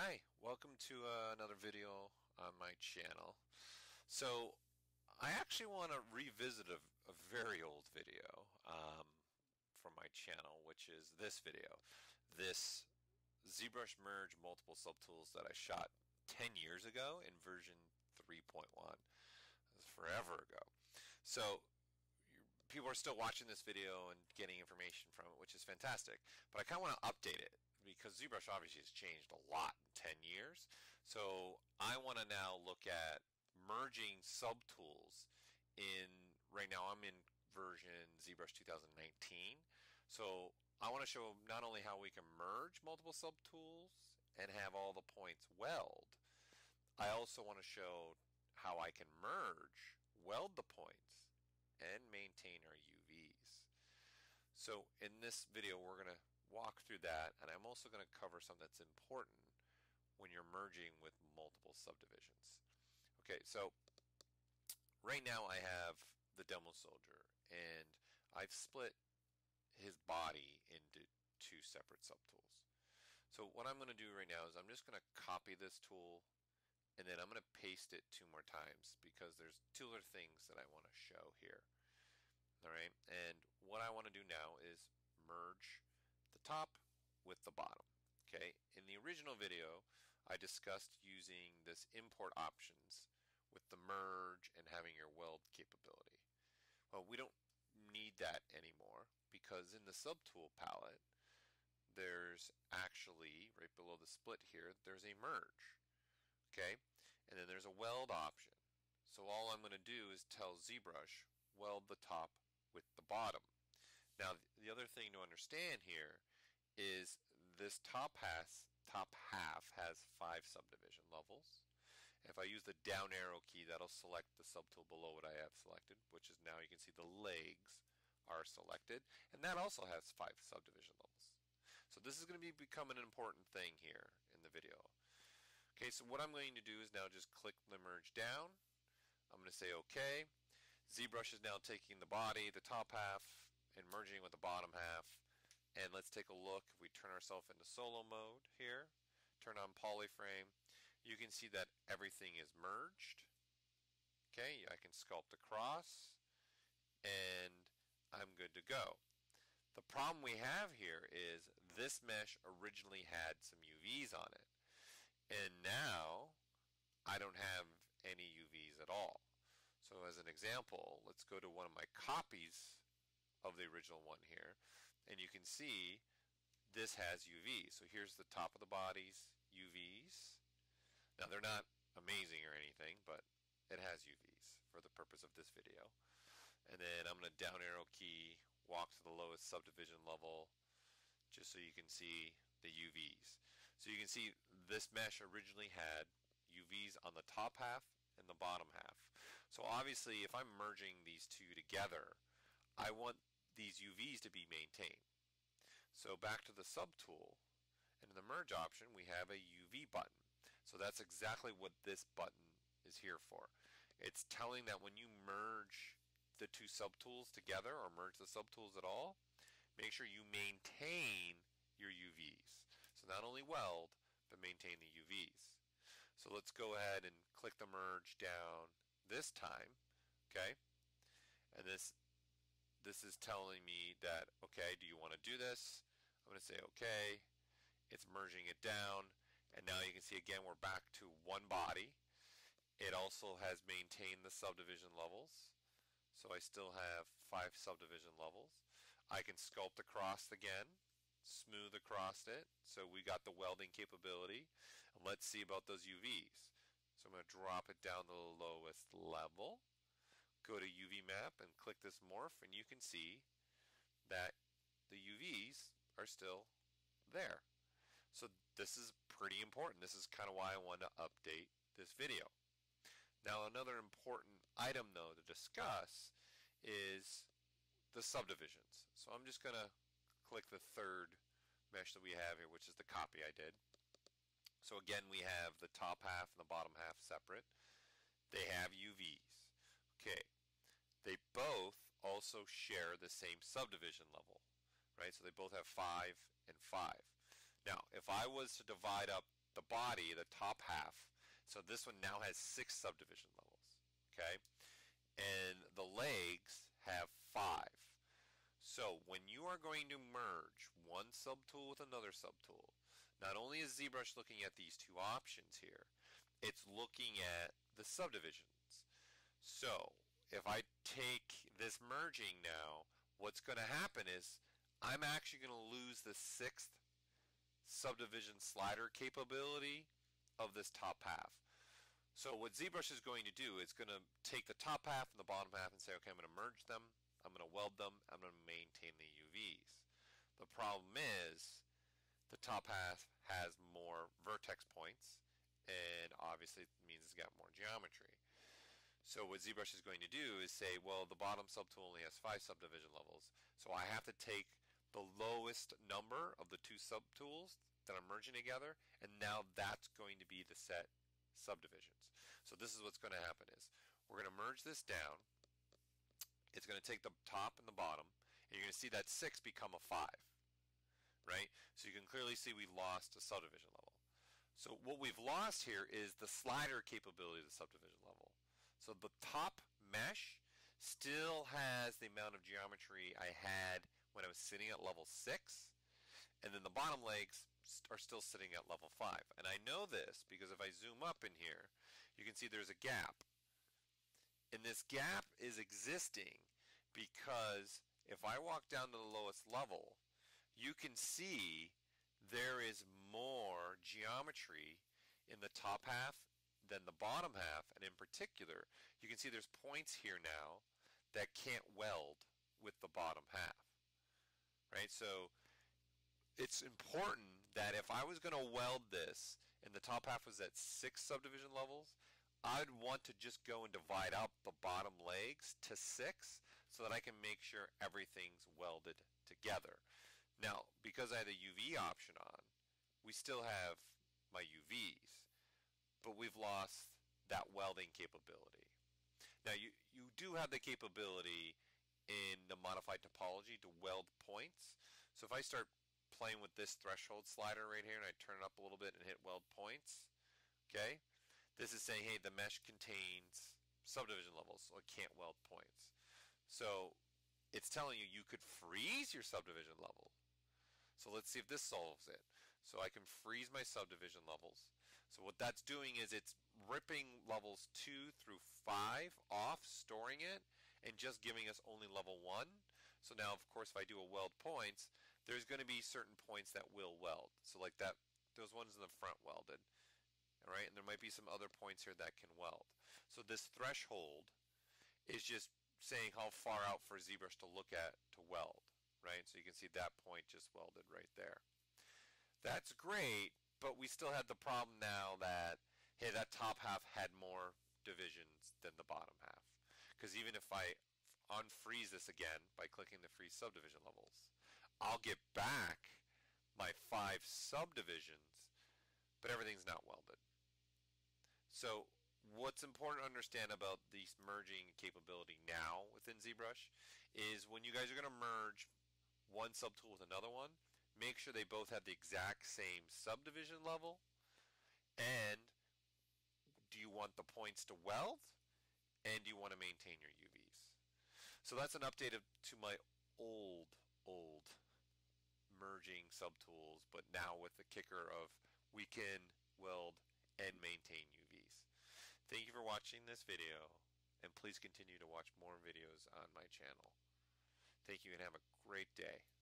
Hi, welcome to uh, another video on my channel. So, I actually want to revisit a, a, very old video um, from my channel, which is this video. This ZBrush Merge multiple subtools that I shot 10 years ago in version 3.1. That's forever ago. So, people are still watching this video and getting information from it, which is fantastic. But I kind of want to update it because ZBrush obviously has changed a lot in 10 years. So I want to now look at merging subtools in, right now I'm in version ZBrush 2019. So I want to show not only how we can merge multiple subtools and have all the points weld, I also want to show how I can merge, weld the points, and maintain our UVs. So in this video we're going to walk through that, and I'm also going to cover something that's important when you're merging with multiple subdivisions. Okay, so right now I have the demo soldier, and I've split his body into two separate subtools. So what I'm going to do right now is I'm just going to copy this tool and then I'm going to paste it two more times because there's two other things that I want to show here. Alright, and what I want to do now is merge top with the bottom. Okay, in the original video, I discussed using this import options with the merge and having your weld capability. Well, we don't need that anymore because in the subtool palette, there's actually, right below the split here, there's a merge. Okay, and then there's a weld option. So all I'm going to do is tell ZBrush, weld the top with the bottom. Now, the other thing to understand here is this top half, top half has five subdivision levels. If I use the down arrow key, that'll select the subtool below what I have selected, which is now you can see the legs are selected, and that also has five subdivision levels. So this is going to be become an important thing here in the video. Okay, so what I'm going to do is now just click the merge down. I'm going to say OK. ZBrush is now taking the body, the top half, and merging with the bottom half. And let's take a look. If we turn ourselves into solo mode here, turn on polyframe, you can see that everything is merged. Okay, I can sculpt across and I'm good to go. The problem we have here is this mesh originally had some UVs on it. And now I don't have any UVs at all. So as an example, let's go to one of my copies of the original one here. And you can see this has UV. So here's the top of the body's UVs. Now they're not amazing or anything, but it has UVs for the purpose of this video. And then I'm going to down arrow key, walk to the lowest subdivision level, just so you can see the UVs. So you can see this mesh originally had UVs on the top half and the bottom half. So obviously if I'm merging these two together, I want these UVs to be maintained. So back to the subtool, and in the merge option we have a UV button. So that's exactly what this button is here for. It's telling that when you merge the two subtools together or merge the subtools at all, make sure you maintain your UVs. So not only weld, but maintain the UVs. So let's go ahead and click the merge down this time, okay? And this this is telling me that, okay, do you want to do this? I'm going to say okay. It's merging it down. And now you can see again we're back to one body. It also has maintained the subdivision levels. So I still have five subdivision levels. I can sculpt across again, smooth across it. So we got the welding capability. And let's see about those UVs. So I'm going to drop it down to the lowest level go to UV map and click this morph and you can see that the UVs are still there. So this is pretty important. This is kind of why I wanted to update this video. Now another important item though to discuss is the subdivisions. So I'm just going to click the third mesh that we have here which is the copy I did. So again we have the top half and the bottom half separate. They have UVs. Okay, they both also share the same subdivision level, right? So they both have 5 and 5. Now, if I was to divide up the body, the top half. So this one now has six subdivision levels. Okay, and the legs have five. So when you are going to merge one subtool with another subtool, not only is ZBrush looking at these two options here, it's looking at the subdivisions. So if I take this merging now, what's going to happen is I'm actually going to lose the sixth subdivision slider capability of this top half. So what ZBrush is going to do is going to take the top half and the bottom half and say, okay, I'm going to merge them, I'm going to weld them, I'm going to maintain the UVs. The problem is the top half has more vertex points and obviously it means it's got more geometry. So what ZBrush is going to do is say, well, the bottom subtool only has five subdivision levels, so I have to take the lowest number of the two subtools that I'm merging together, and now that's going to be the set subdivisions. So this is what's going to happen is we're going to merge this down. It's going to take the top and the bottom, and you're going to see that 6 become a 5, right? So you can clearly see we lost a subdivision level. So what we've lost here is the slider capability of the subdivision level. So the top mesh still has the amount of geometry I had when I was sitting at level 6, and then the bottom legs are still sitting at level 5. And I know this because if I zoom up in here, you can see there's a gap. And this gap is existing because if I walk down to the lowest level, you can see there is more geometry in the top half than the bottom half, and in particular, you can see there's points here now that can't weld with the bottom half. Right? So it's important that if I was going to weld this and the top half was at six subdivision levels, I'd want to just go and divide up the bottom legs to six so that I can make sure everything's welded together. Now, because I had the UV option on, we still have my UVs, but we've lost that welding capability. Now, you, you do have the capability in the modified topology to weld points. So if I start playing with this threshold slider right here and I turn it up a little bit and hit weld points, okay, this is saying, hey, the mesh contains subdivision levels, so it can't weld points. So it's telling you you could freeze your subdivision level. So let's see if this solves it. So I can freeze my subdivision levels. So what that's doing is it's ripping levels 2 through 5 off, storing it, and just giving us only level 1. So now, of course, if I do a weld points, there's going to be certain points that will weld. So like that, those ones in the front welded. All right, and there might be some other points here that can weld. So this threshold is just saying how far out for ZBrush to look at to weld, right? So you can see that point just welded right there. That's great, but we still had the problem now that, hey, that top half had more divisions than the bottom half. Because even if I unfreeze this again by clicking the freeze subdivision levels, I'll get back my five subdivisions, but everything's not welded. So what's important to understand about this merging capability now within ZBrush is when you guys are going to merge one subtool with another one, make sure they both have the exact same subdivision level and do you want the points to weld and do you want to maintain your UVs. So that's an update of, to my old, old merging subtools, but now with the kicker of we can weld and maintain UVs. Thank you for watching this video, and please continue to watch more videos on my channel. Thank you and have a great day.